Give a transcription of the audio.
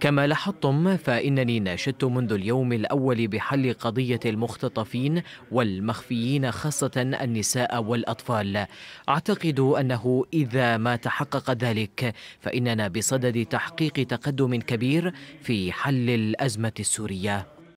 كما لاحظتم فإنني ناشدت منذ اليوم الأول بحل قضية المختطفين والمخفيين خاصة النساء والأطفال. أعتقد أنه إذا ما تحقق ذلك فإننا بصدد تحقيق تقدم كبير في حل الأزمة السورية.